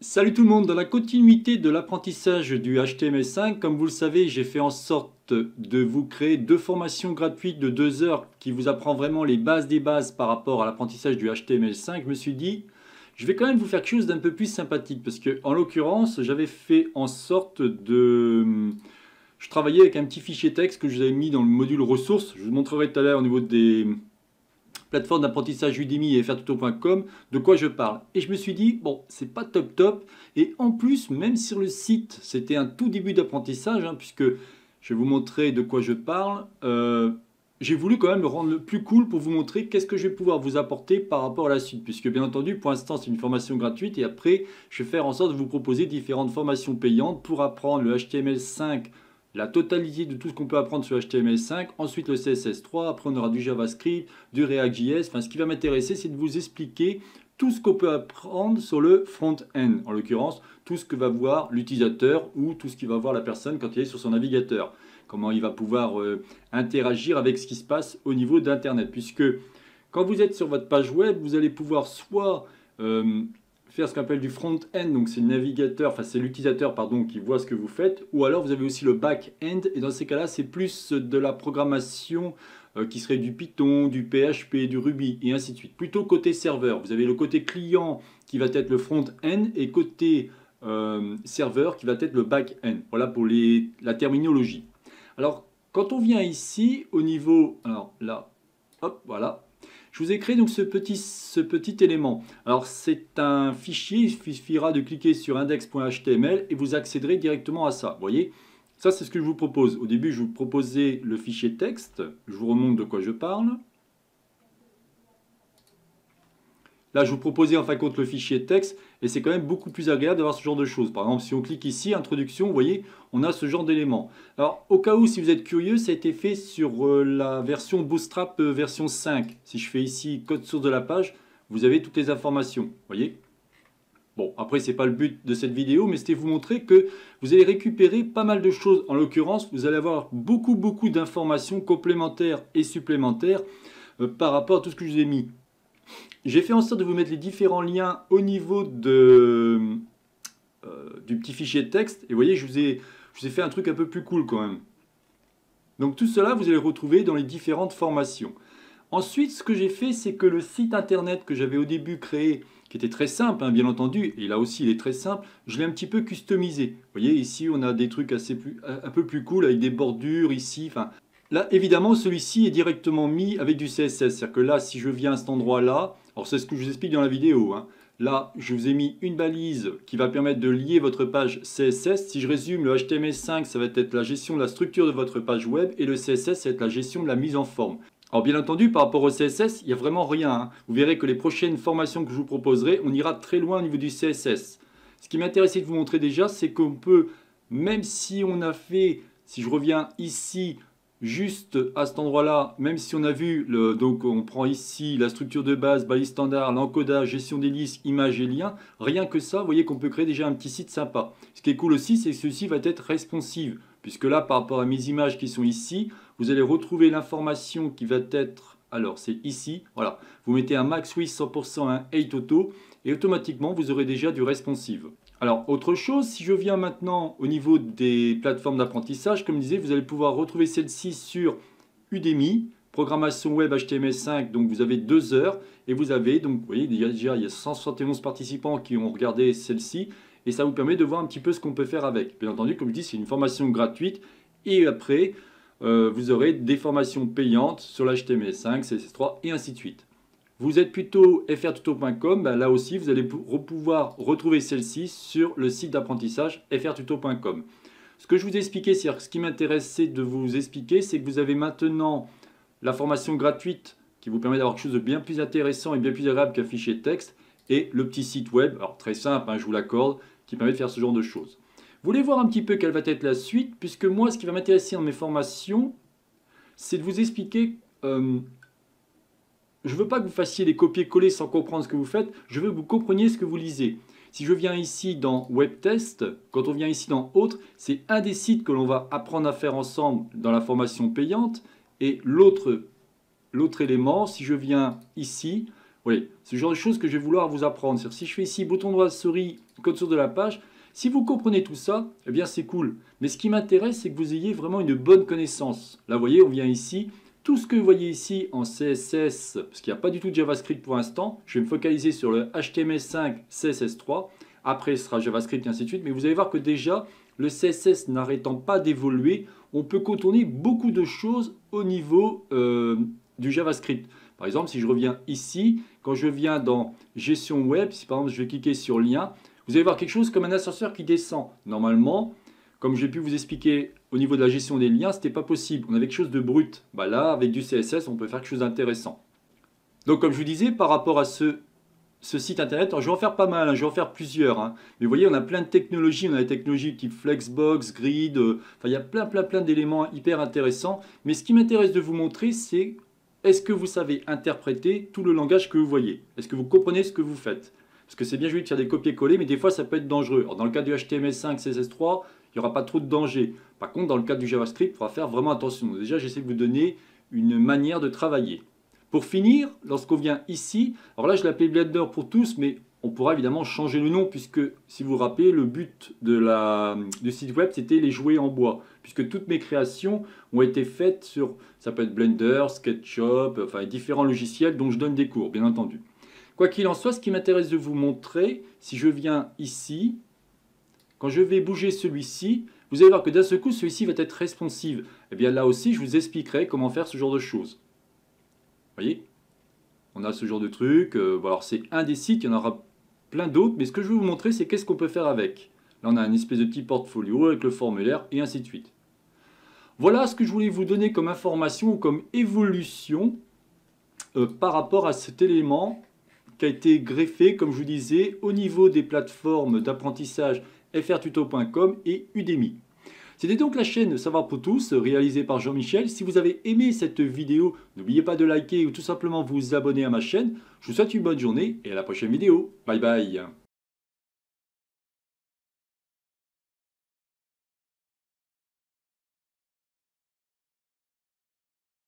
Salut tout le monde, dans la continuité de l'apprentissage du HTML5, comme vous le savez, j'ai fait en sorte de vous créer deux formations gratuites de deux heures qui vous apprend vraiment les bases des bases par rapport à l'apprentissage du HTML5. Je me suis dit, je vais quand même vous faire quelque chose d'un peu plus sympathique parce que, en l'occurrence, j'avais fait en sorte de... Je travaillais avec un petit fichier texte que je vous avais mis dans le module ressources. Je vous montrerai tout à l'heure au niveau des plateforme d'apprentissage Udemy et frtuto.com, de quoi je parle. Et je me suis dit, bon, c'est pas top top. Et en plus, même sur le site, c'était un tout début d'apprentissage, hein, puisque je vais vous montrer de quoi je parle. Euh, j'ai voulu quand même le rendre le plus cool pour vous montrer qu'est-ce que je vais pouvoir vous apporter par rapport à la suite. Puisque bien entendu, pour l'instant, c'est une formation gratuite. Et après, je vais faire en sorte de vous proposer différentes formations payantes pour apprendre le HTML5 la totalité de tout ce qu'on peut apprendre sur HTML5, ensuite le CSS3, après on aura du JavaScript, du React.js. Enfin, ce qui va m'intéresser, c'est de vous expliquer tout ce qu'on peut apprendre sur le front-end, en l'occurrence, tout ce que va voir l'utilisateur ou tout ce qui va voir la personne quand il est sur son navigateur. Comment il va pouvoir euh, interagir avec ce qui se passe au niveau d'Internet. Puisque quand vous êtes sur votre page web, vous allez pouvoir soit euh, faire ce qu'on appelle du front-end, donc c'est le navigateur, enfin c'est l'utilisateur pardon qui voit ce que vous faites, ou alors vous avez aussi le back-end, et dans ces cas-là c'est plus de la programmation euh, qui serait du Python, du PHP, du Ruby, et ainsi de suite. Plutôt côté serveur, vous avez le côté client qui va être le front-end, et côté euh, serveur qui va être le back-end. Voilà pour les, la terminologie. Alors quand on vient ici au niveau, alors là, hop, voilà, je vous ai créé donc ce petit, ce petit élément. Alors c'est un fichier, il suffira de cliquer sur index.html et vous accéderez directement à ça. Vous voyez? Ça c'est ce que je vous propose. Au début je vous proposais le fichier texte. Je vous remonte de quoi je parle. Là, je vous proposais en fin de compte le fichier texte et c'est quand même beaucoup plus agréable d'avoir ce genre de choses. Par exemple, si on clique ici, introduction, vous voyez, on a ce genre d'éléments. Alors, au cas où, si vous êtes curieux, ça a été fait sur euh, la version Bootstrap euh, version 5. Si je fais ici code source de la page, vous avez toutes les informations. Vous voyez Bon, après, ce n'est pas le but de cette vidéo, mais c'était vous montrer que vous allez récupérer pas mal de choses. En l'occurrence, vous allez avoir beaucoup, beaucoup d'informations complémentaires et supplémentaires euh, par rapport à tout ce que je vous ai mis. J'ai fait en sorte de vous mettre les différents liens au niveau de, euh, du petit fichier de texte. Et vous voyez, je vous, ai, je vous ai fait un truc un peu plus cool quand même. Donc tout cela, vous allez le retrouver dans les différentes formations. Ensuite, ce que j'ai fait, c'est que le site internet que j'avais au début créé, qui était très simple, hein, bien entendu, et là aussi il est très simple, je l'ai un petit peu customisé. Vous voyez, ici on a des trucs assez plus, un peu plus cool, avec des bordures ici, enfin, Là, évidemment, celui-ci est directement mis avec du CSS. C'est-à-dire que là, si je viens à cet endroit-là, alors c'est ce que je vous explique dans la vidéo. Hein. Là, je vous ai mis une balise qui va permettre de lier votre page CSS. Si je résume, le HTML5, ça va être la gestion de la structure de votre page web et le CSS, ça va être la gestion de la mise en forme. Alors bien entendu, par rapport au CSS, il n'y a vraiment rien. Hein. Vous verrez que les prochaines formations que je vous proposerai, on ira très loin au niveau du CSS. Ce qui m'intéressait de vous montrer déjà, c'est qu'on peut, même si on a fait, si je reviens ici, juste à cet endroit-là, même si on a vu, le, donc on prend ici la structure de base, balise standard, l'encodage, gestion des listes, images et liens, rien que ça, vous voyez qu'on peut créer déjà un petit site sympa. Ce qui est cool aussi, c'est que ceci va être responsive, puisque là, par rapport à mes images qui sont ici, vous allez retrouver l'information qui va être, alors c'est ici, voilà, vous mettez un max width 100%, un 8 auto, et automatiquement, vous aurez déjà du responsive. Alors, autre chose, si je viens maintenant au niveau des plateformes d'apprentissage, comme je disais, vous allez pouvoir retrouver celle-ci sur Udemy, programmation web HTML5, donc vous avez deux heures, et vous avez, donc vous voyez, déjà il y a 171 participants qui ont regardé celle-ci, et ça vous permet de voir un petit peu ce qu'on peut faire avec. Bien entendu, comme je dis, c'est une formation gratuite, et après, euh, vous aurez des formations payantes sur l'HTML5, CSS3, et ainsi de suite. Vous êtes plutôt frtuto.com, ben là aussi vous allez pouvoir retrouver celle-ci sur le site d'apprentissage frtuto.com. Ce que je vous ai expliqué, c'est ce qui m'intéressait de vous expliquer, c'est que vous avez maintenant la formation gratuite qui vous permet d'avoir quelque chose de bien plus intéressant et bien plus agréable qu'un fichier de texte, et le petit site web, alors très simple, hein, je vous l'accorde, qui permet de faire ce genre de choses. Vous voulez voir un petit peu quelle va être la suite, puisque moi, ce qui va m'intéresser dans mes formations, c'est de vous expliquer euh, je ne veux pas que vous fassiez des copier-coller sans comprendre ce que vous faites, je veux que vous compreniez ce que vous lisez. Si je viens ici dans Web Test, quand on vient ici dans Autres, c'est un des sites que l'on va apprendre à faire ensemble dans la formation payante. Et l'autre élément, si je viens ici, c'est le genre de choses que je vais vouloir vous apprendre. Si je fais ici bouton droit souris, code source de la page, si vous comprenez tout ça, eh bien c'est cool. Mais ce qui m'intéresse, c'est que vous ayez vraiment une bonne connaissance. Là, vous voyez, on vient ici. Tout ce que vous voyez ici en CSS, parce qu'il n'y a pas du tout de JavaScript pour l'instant, je vais me focaliser sur le HTML5, CSS3. Après, ce sera JavaScript et ainsi de suite. Mais vous allez voir que déjà, le CSS n'arrêtant pas d'évoluer, on peut contourner beaucoup de choses au niveau euh, du JavaScript. Par exemple, si je reviens ici, quand je viens dans gestion web, si par exemple je vais cliquer sur lien, vous allez voir quelque chose comme un ascenseur qui descend. Normalement, comme j'ai pu vous expliquer au niveau de la gestion des liens, ce n'était pas possible. On avait quelque chose de brut. Bah là, avec du CSS, on peut faire quelque chose d'intéressant. Donc comme je vous disais, par rapport à ce, site internet, je vais en faire pas mal, hein, je vais en faire plusieurs. Hein. Mais vous voyez, on a plein de technologies. On a des technologies type Flexbox, Grid, euh, il y a plein plein plein d'éléments hyper intéressants. Mais ce qui m'intéresse de vous montrer, c'est est-ce que vous savez interpréter tout le langage que vous voyez? Est-ce que vous comprenez ce que vous faites? Parce que c'est bien joli de faire des copier-coller, mais des fois ça peut être dangereux. Alors, dans le cas du HTML5, CSS3, il n'y aura pas trop de danger. Par contre, dans le cas du JavaScript, il faudra faire vraiment attention. déjà, j'essaie de vous donner une manière de travailler. Pour finir, lorsqu'on vient ici, alors là je l'appelle Blender pour tous, mais on pourra évidemment changer le nom, puisque si vous vous rappelez, le but de la, du site web, c'était les jouer en bois. Puisque toutes mes créations ont été faites sur, ça peut être Blender, SketchUp, enfin différents logiciels dont je donne des cours, bien entendu. Quoi qu'il en soit, ce qui m'intéresse de vous montrer, si je viens ici, quand je vais bouger celui-ci, vous allez voir que d'un seul coup, celui-ci va être responsive. Et eh bien là aussi, je vous expliquerai comment faire ce genre de choses. Vous voyez? On a ce genre de truc. Euh, alors c'est un des sites, il y en aura plein d'autres, mais ce que je vais vous montrer, c'est qu'est-ce qu'on peut faire avec. Là, on a une espèce de petit portfolio avec le formulaire et ainsi de suite. Voilà ce que je voulais vous donner comme information ou comme évolution euh, par rapport à cet élément qui a été greffé, comme je vous disais, au niveau des plateformes d'apprentissage frtuto.com et Udemy. C'était donc la chaîne Savoir pour tous, réalisée par Jean-Michel. Si vous avez aimé cette vidéo, n'oubliez pas de liker ou tout simplement vous abonner à ma chaîne. Je vous souhaite une bonne journée et à la prochaine vidéo. Bye bye